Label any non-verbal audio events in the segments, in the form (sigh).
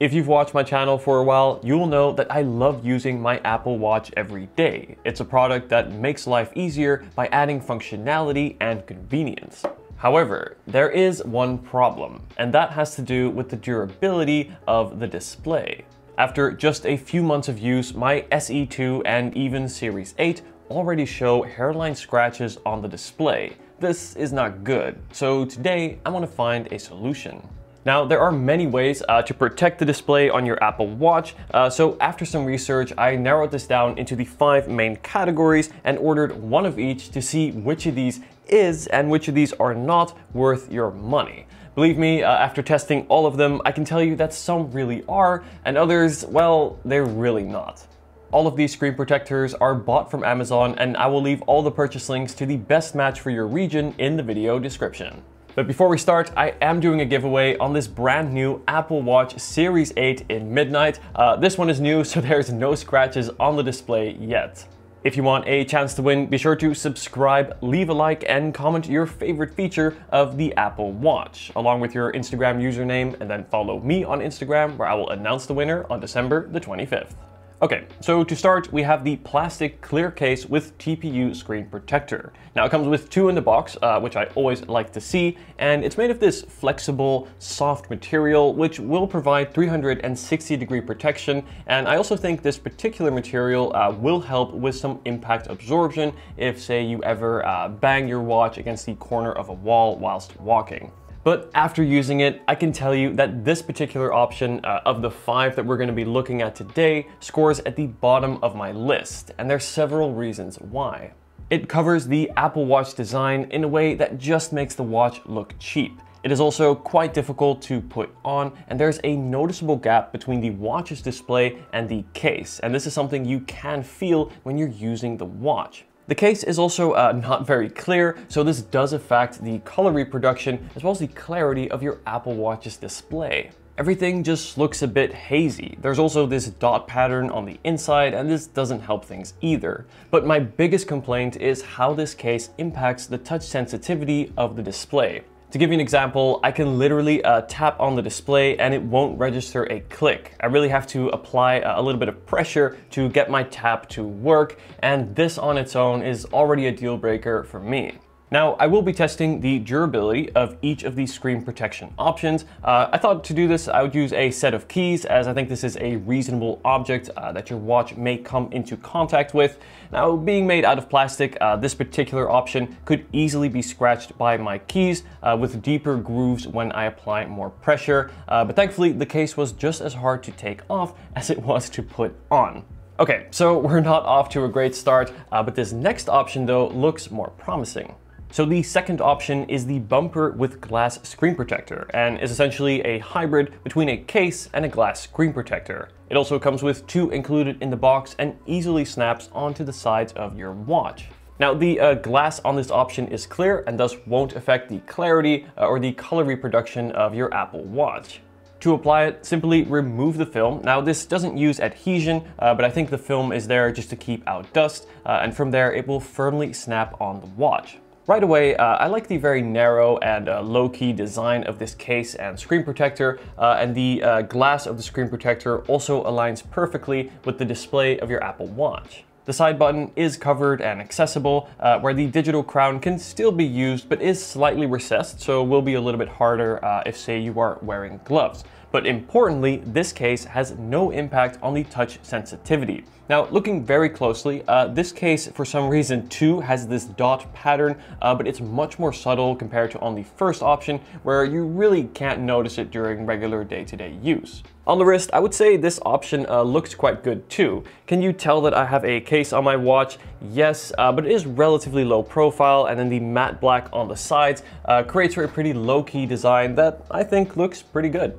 If you've watched my channel for a while, you will know that I love using my Apple Watch every day. It's a product that makes life easier by adding functionality and convenience. However, there is one problem, and that has to do with the durability of the display. After just a few months of use, my SE2 and even Series 8 already show hairline scratches on the display. This is not good, so today I want to find a solution. Now, there are many ways uh, to protect the display on your Apple Watch, uh, so after some research, I narrowed this down into the five main categories and ordered one of each to see which of these is and which of these are not worth your money. Believe me, uh, after testing all of them, I can tell you that some really are, and others, well, they're really not. All of these screen protectors are bought from Amazon, and I will leave all the purchase links to the best match for your region in the video description. But before we start, I am doing a giveaway on this brand new Apple Watch Series 8 in Midnight. Uh, this one is new, (laughs) so there's no scratches on the display yet. If you want a chance to win, be sure to subscribe, leave a like, and comment your favorite feature of the Apple Watch, along with your Instagram username, and then follow me on Instagram, where I will announce the winner on December the 25th. Okay, so to start, we have the plastic clear case with TPU screen protector. Now it comes with two in the box, uh, which I always like to see, and it's made of this flexible, soft material, which will provide 360 degree protection. And I also think this particular material uh, will help with some impact absorption if, say, you ever uh, bang your watch against the corner of a wall whilst walking. But after using it, I can tell you that this particular option uh, of the five that we're gonna be looking at today scores at the bottom of my list, and there's several reasons why. It covers the Apple Watch design in a way that just makes the watch look cheap. It is also quite difficult to put on, and there's a noticeable gap between the watch's display and the case, and this is something you can feel when you're using the watch. The case is also uh, not very clear, so this does affect the color reproduction as well as the clarity of your Apple Watch's display. Everything just looks a bit hazy. There's also this dot pattern on the inside and this doesn't help things either. But my biggest complaint is how this case impacts the touch sensitivity of the display. To give you an example, I can literally uh, tap on the display and it won't register a click. I really have to apply a little bit of pressure to get my tap to work, and this on its own is already a deal breaker for me. Now, I will be testing the durability of each of these screen protection options. Uh, I thought to do this, I would use a set of keys as I think this is a reasonable object uh, that your watch may come into contact with. Now, being made out of plastic, uh, this particular option could easily be scratched by my keys uh, with deeper grooves when I apply more pressure. Uh, but thankfully, the case was just as hard to take off (laughs) as it was to put on. Okay, so we're not off to a great start, uh, but this next option though looks more promising. So the second option is the bumper with glass screen protector and is essentially a hybrid between a case and a glass screen protector. It also comes with two included in the box and easily snaps onto the sides of your watch. Now the uh, glass on this option is clear and thus won't affect the clarity uh, or the color reproduction of your Apple Watch. To apply it, simply remove the film. Now this doesn't use adhesion, uh, but I think the film is there just to keep out dust, uh, and from there it will firmly snap on the watch. Right away, uh, I like the very narrow and uh, low-key design of this case and screen protector, uh, and the uh, glass of the screen protector also aligns perfectly with the display of your Apple Watch. The side button is covered and accessible, uh, where the digital crown can still be used but is slightly recessed, so it will be a little bit harder uh, if say you are wearing gloves. But importantly, this case has no impact on the touch sensitivity. Now, looking very closely, uh, this case, for some reason, too, has this dot pattern, uh, but it's much more subtle compared to on the first option, where you really can't notice it during regular day-to-day -day use. On the wrist, I would say this option uh, looks quite good too. Can you tell that I have a case on my watch? Yes, uh, but it is relatively low profile, and then the matte black on the sides uh, creates for a pretty low-key design that I think looks pretty good.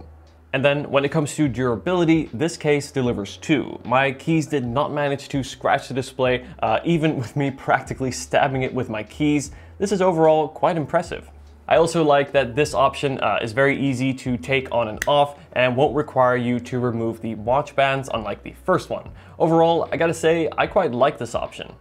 And then when it comes to durability, this case delivers too. My keys did not manage to scratch the display, uh, even with me (laughs) practically stabbing it with my keys. This is overall quite impressive. I also like that this option uh, is very easy to take on and off and won't require you to remove the watch bands unlike the first one. Overall, I gotta say, I quite like this option.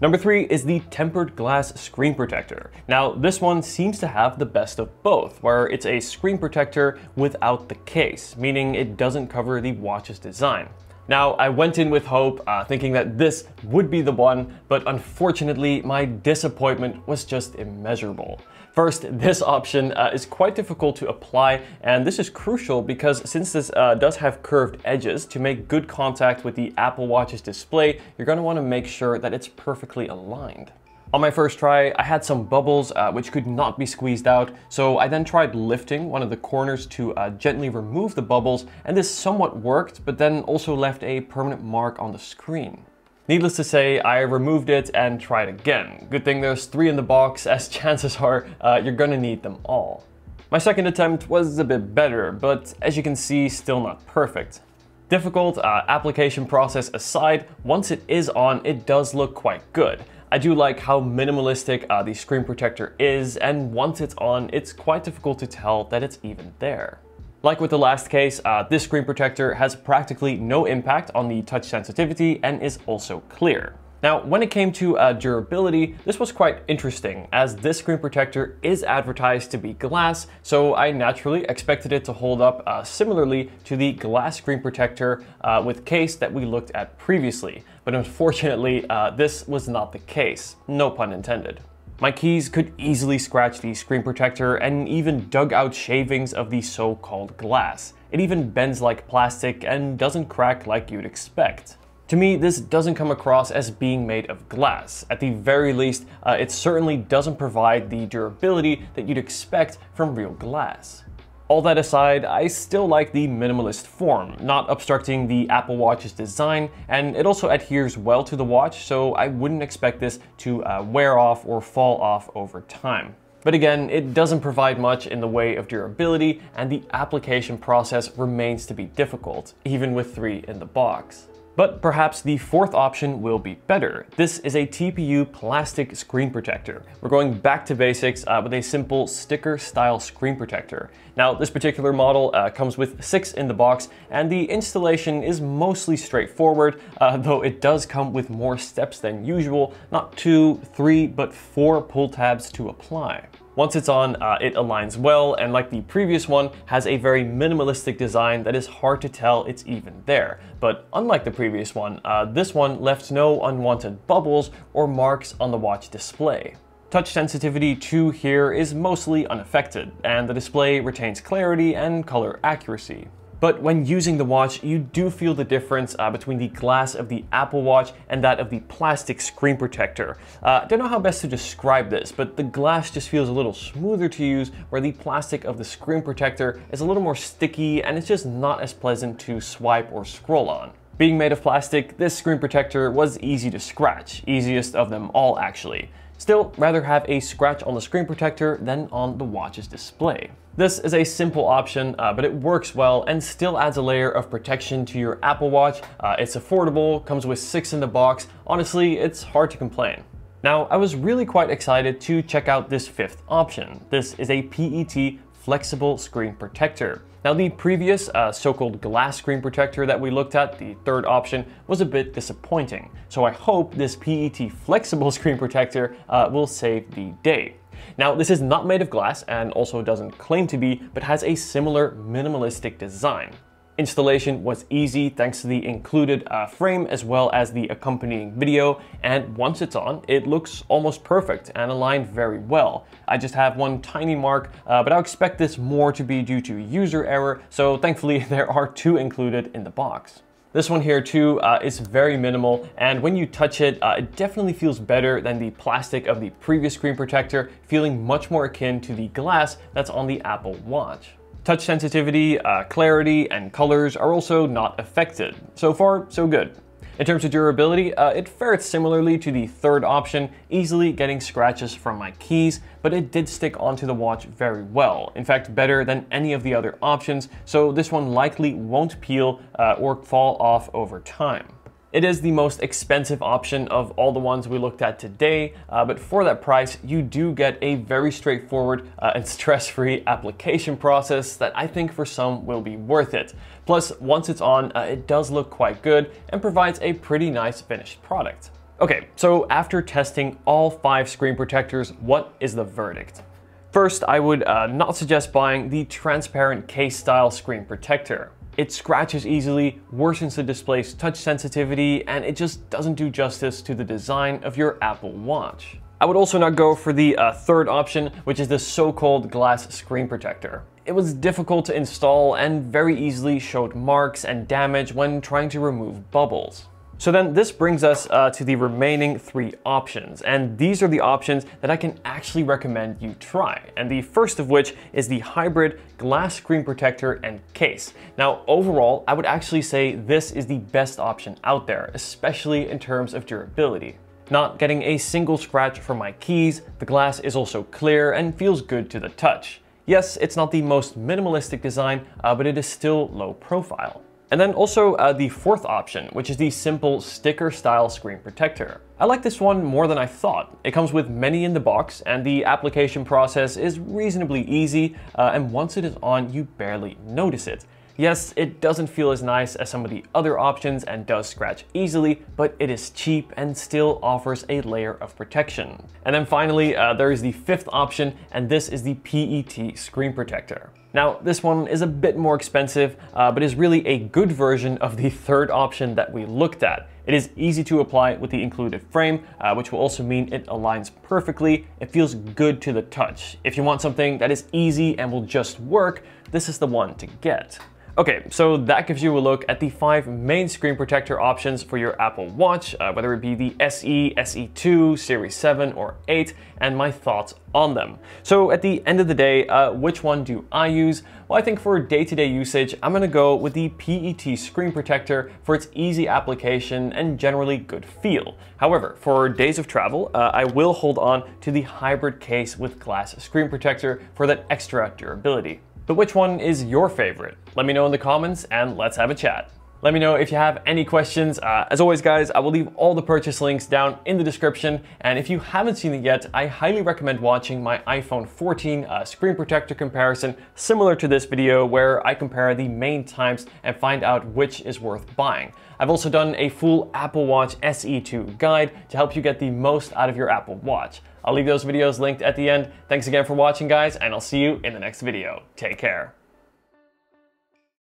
Number three is the tempered glass screen protector. Now, this one seems to have the best of both, where it's a screen protector without the case, meaning it doesn't cover the watch's design. Now, I went in with hope, uh, thinking that this would be the one, but unfortunately, my disappointment was just immeasurable. First, this option uh, is quite difficult to apply, and this is crucial because since this uh, does have curved edges, to make good contact with the Apple Watch's display, you're going to want to make sure that it's perfectly aligned. On my first try, I had some bubbles uh, which could not be squeezed out, so I then tried lifting one of the corners to uh, gently remove the bubbles, and this somewhat worked, but then also left a permanent mark on the screen. Needless to say, I removed it and tried again. Good thing there's three in the box, (laughs) as chances are uh, you're gonna need them all. My second attempt was a bit better, but as you can see, still not perfect. Difficult uh, application process aside, once it is on, it does look quite good. I do like how minimalistic uh, the screen protector is, and once it's on, it's quite difficult to tell that it's even there. Like with the last case, uh, this screen protector has practically no impact on the touch sensitivity and is also clear. Now, when it came to uh, durability, this was quite interesting as this screen protector is advertised to be glass, so I naturally expected it to hold up uh, similarly to the glass screen protector uh, with case that we looked at previously. But unfortunately, uh, this was not the case, no pun intended. My keys could easily scratch the screen protector and even dug out shavings of the so-called glass. It even bends like plastic and doesn't crack like you'd expect. To me, this doesn't come across as being made of glass. At the very least, uh, it certainly doesn't provide the durability that you'd expect from real glass. All that aside, I still like the minimalist form, not obstructing the Apple Watch's design, and it also adheres well to the watch, so I wouldn't expect this to uh, wear off or fall off over time. But again, it doesn't provide much in the way of durability, and the application process remains to be difficult, even with three in the box. But perhaps the fourth option will be better. This is a TPU plastic screen protector. We're going back to basics uh, with a simple sticker style screen protector. Now this particular model uh, comes with six in the box and the installation is mostly straightforward, uh, though it does come with more steps than usual, not two, three, but four pull tabs to apply. Once it's on, uh, it aligns well, and like the previous one, has a very minimalistic design that is hard to tell it's even there. But unlike the previous one, uh, this one left no unwanted bubbles or marks on the watch display. Touch sensitivity too here is mostly unaffected, and the display retains clarity and color accuracy. But when using the watch, you do feel the difference uh, between the glass of the Apple Watch and that of the plastic screen protector. Uh, don't know how best to describe this, but the glass just feels a little smoother to use, where the plastic of the screen protector is a little more sticky and it's just not as pleasant to swipe or scroll on. Being made of plastic, this screen protector was easy to scratch, easiest of them all actually. Still, rather have a scratch on the screen protector than on the watch's display. This is a simple option, uh, but it works well and still adds a layer of protection to your Apple Watch. Uh, it's affordable, comes with six in the box. Honestly, it's hard to complain. Now, I was really quite excited to check out this fifth option. This is a PET flexible screen protector. Now the previous uh, so-called glass screen protector that we looked at, the third option, was a bit disappointing. So I hope this PET flexible (laughs) screen protector uh, will save the day. Now this is not made of glass and also doesn't claim to be, but has a similar minimalistic design. Installation was easy thanks to the included uh, frame as well as the accompanying video and once it's on it looks almost perfect and aligned very well. I just have one tiny mark uh, but I expect this more to be due to user error so thankfully (laughs) there are two included in the box. This one here too uh, is very minimal and when you touch it, uh, it definitely feels better than the plastic of the previous screen protector, feeling much more akin to the glass that's on the Apple Watch. Touch sensitivity, uh, clarity, and colors are also not affected. So far, so good. In terms of durability, uh, it fared similarly to the third option, easily getting scratches from my keys, but it did stick onto the watch very well. In fact, better than any of the other options, so this one likely won't peel uh, or fall off over time. It is the most expensive option of all the ones we looked at today, uh, but for that price, you do get a very straightforward uh, and (laughs) stress-free application process that I think for some will be worth it. Plus, once it's on, uh, it does look quite good and provides a pretty nice finished product. Okay, so after testing all five screen protectors, what is the verdict? First, I would uh, not suggest buying the transparent case-style screen protector. It scratches easily, worsens the display's touch sensitivity, and it just doesn't do justice to the design of your Apple Watch. I would also not go for the uh, third option, which is the so-called glass screen protector. It was difficult to install and very easily showed marks and damage when trying to remove bubbles. So then this brings us uh, to the remaining three options, and these are the options that I can actually recommend you try. And the first of which is the hybrid glass screen protector and case. Now overall, I would actually say this is the best option out there, especially in terms of durability. Not getting a single scratch from my keys, the glass is also clear and feels good to the touch. Yes, it's not the most minimalistic design, uh, but it is still low profile. And then also uh, the fourth option, which is the simple sticker style screen protector. I like this one more than I thought. It comes with many in the box and the application process is reasonably easy uh, and once it is on you barely notice it. Yes, it doesn't feel as nice as some of the other options and does scratch easily, but it is cheap and still offers a layer of protection. And then finally, uh, there is the fifth option, and this is the PET screen protector. Now, this one is a bit more expensive, uh, but is really a good version of the third option that we looked at. It is easy to apply with the included frame, uh, which will also mean it aligns perfectly. It feels good to the touch. If you want something that is easy and will just work, this is the one to get. Okay, so that gives you a look at the five main screen protector options for your Apple Watch, uh, whether it be the SE, SE2, Series 7, or 8, and my thoughts on them. So at the end of the day, uh, which one do I use? Well, I think for day-to-day -day usage, I'm gonna go with the PET screen protector for its easy application and generally good feel. However, for days of travel, uh, I will hold on to the hybrid case with glass screen protector for that extra durability. But which one is your favorite? Let me know in the comments and let's have a chat. Let me know if you have any questions. Uh, as always, guys, I will leave all the purchase links down in the description. And if you haven't seen it yet, I highly recommend watching my iPhone 14 uh, screen protector comparison, similar to this video, where I compare the main types and find out which is worth buying. I've also done a full Apple Watch SE2 guide to help you get the most out of your Apple Watch. I'll leave those videos linked at the end. Thanks again for watching, guys, and I'll see you in the next video. Take care.